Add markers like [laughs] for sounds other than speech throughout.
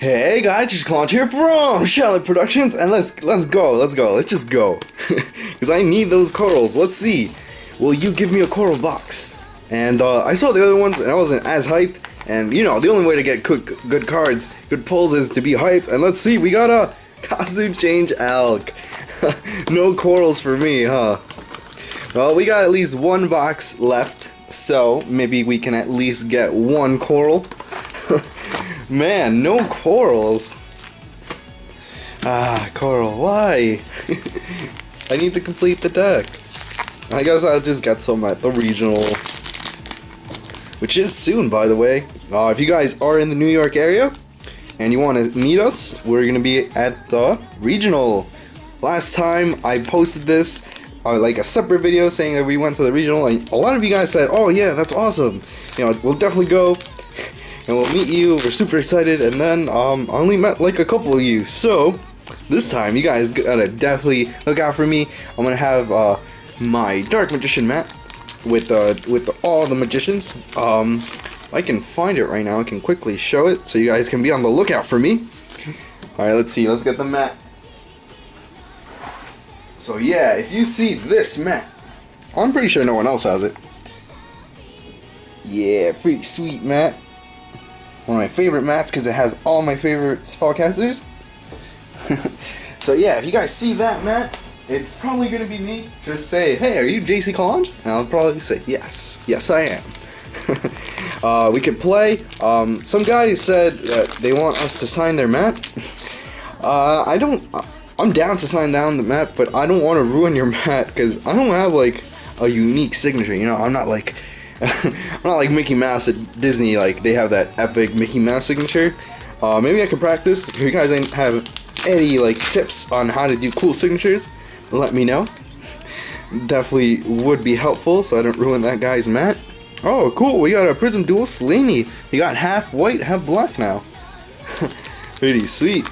Hey guys, it's Claude here from Shaolin Productions, and let's let's go, let's go, let's just go, [laughs] because I need those corals. Let's see, will you give me a coral box? And uh, I saw the other ones, and I wasn't as hyped. And you know, the only way to get good good cards, good pulls, is to be hyped. And let's see, we got a [laughs] costume change elk. [laughs] no corals for me, huh? Well, we got at least one box left, so maybe we can at least get one coral. Man, no corals. Ah, coral, why? [laughs] I need to complete the deck. I guess I'll just get some at the regional. Which is soon, by the way. Uh, if you guys are in the New York area and you want to meet us, we're going to be at the regional. Last time I posted this, uh, like a separate video saying that we went to the regional, and a lot of you guys said, oh yeah, that's awesome. You know, we'll definitely go and we'll meet you. We're super excited, and then um, I only met like a couple of you, so this time you guys gotta definitely look out for me. I'm gonna have uh, my Dark Magician mat with uh, with all the magicians. Um, I can find it right now. I can quickly show it so you guys can be on the lookout for me. All right, let's see. Let's get the mat. So yeah, if you see this mat, I'm pretty sure no one else has it. Yeah, pretty sweet mat one of my favorite mats because it has all my favorite spellcasters. [laughs] so yeah, if you guys see that mat, it's probably gonna be me. Just say, hey, are you JC Calonge? And I'll probably say, yes, yes I am. [laughs] uh, we could play. Um, some guy said that they want us to sign their mat. [laughs] Uh, I don't. I'm down to sign down the mat, but I don't want to ruin your mat because I don't have like a unique signature. You know, I'm not like [laughs] I'm not like Mickey Mouse at Disney, like they have that epic Mickey Mouse signature. Uh, maybe I can practice. If you guys have any like tips on how to do cool signatures, let me know. Definitely would be helpful so I don't ruin that guy's mat. Oh, cool. We got a Prism Duo Selene. He got half white, half black now. [laughs] Pretty sweet.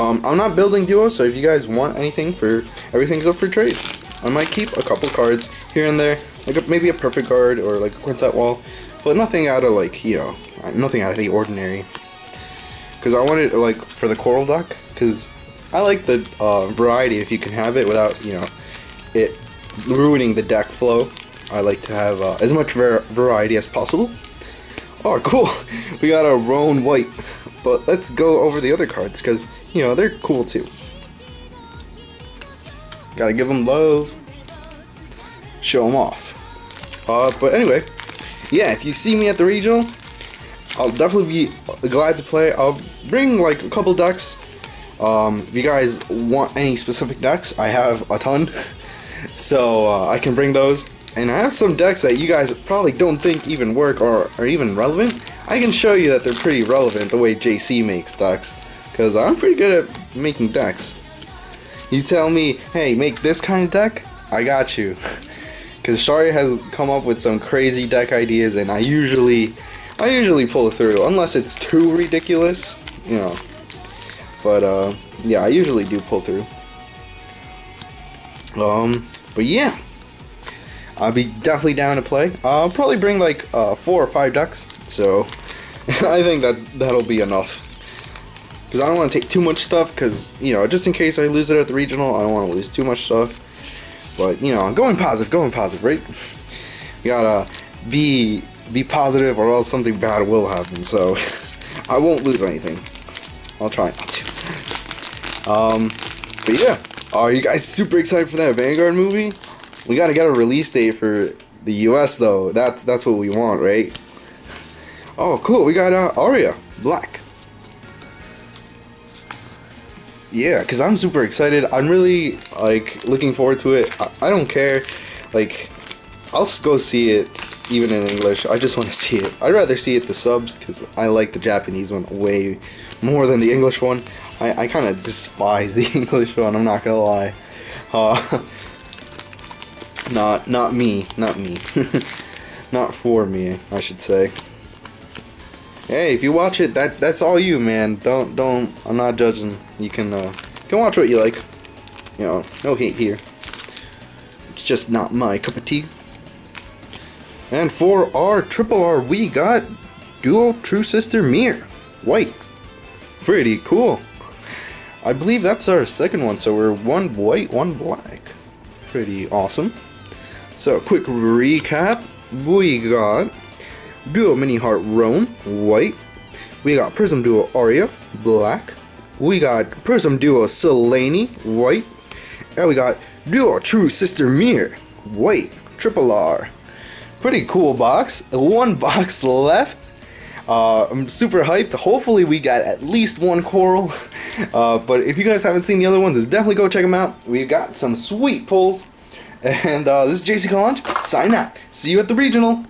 Um, I'm not building duos, so if you guys want anything for everything's up for trade. I might keep a couple cards here and there like a, maybe a perfect guard or like a quintet wall, but nothing out of like you know nothing out of the ordinary. Because I wanted like for the coral duck, because I like the uh, variety if you can have it without you know it ruining the deck flow. I like to have uh, as much variety as possible. Oh, cool! [laughs] We got a Roan White, but let's go over the other cards because you know they're cool too. Gotta give them love. Show them off. Uh, but anyway, yeah, if you see me at the regional, I'll definitely be glad to play. I'll bring like a couple decks. Um, if you guys want any specific decks, I have a ton. [laughs] so uh, I can bring those. And I have some decks that you guys probably don't think even work or are even relevant. I can show you that they're pretty relevant the way JC makes decks. Because I'm pretty good at making decks. You tell me, hey, make this kind of deck, I got you. [laughs] because Shari has come up with some crazy deck ideas, and I usually, I usually pull through unless it's too ridiculous, you know. But uh, yeah, I usually do pull through. Um, but yeah, I'll be definitely down to play. I'll probably bring like uh, four or five decks, so [laughs] I think that's that'll be enough. Because I don't want to take too much stuff, because, you know, just in case I lose it at the regional, I don't want to lose too much stuff. But you know, going positive, going positive, right? You gotta be be positive, or else something bad will happen. So [laughs] I won't lose anything. I'll try not to. Um, but yeah, are you guys super excited for that Vanguard movie? We gotta get a release date for the U.S. though. That's that's what we want, right? Oh, cool. We got uh, Aria Black yeah, because I'm super excited. I'm really like looking forward to it. I, I don't care. Like, I'll go see it even in English. I just want to [laughs] see it. I'd rather see it the subs because I like the Japanese one way more than the English one. I, I kind of despise [laughs] the English one. I'm not gonna lie. Uh, [laughs] not not me. Not me. not for me. I should say. Hey, if you watch it, that that's all you, man. Don't don't. I'm not judging. You can uh, can watch what you like. You know, no hate here. It's just not my cup of tea. And for our triple R, we got Duo True Sister Mir, white. Pretty cool. I believe that's our second one, so we're one white, one black. Pretty awesome. So, quick recap. We got Duo Mini Heart Roan, white. We got Prism Duo Aria, black. We got Prism Duo Selene, white. And we got Duo True Sister Mir, white. Triple R. Pretty cool box. One [laughs] box left. Uh, I'm super hyped. Hopefully we got at least one coral. [laughs] Uh, but if you guys haven't seen the other ones, definitely go check them out. We've got some sweet pulls. [laughs] And uh, this is JC Calonge. Sign out. See you at the regional.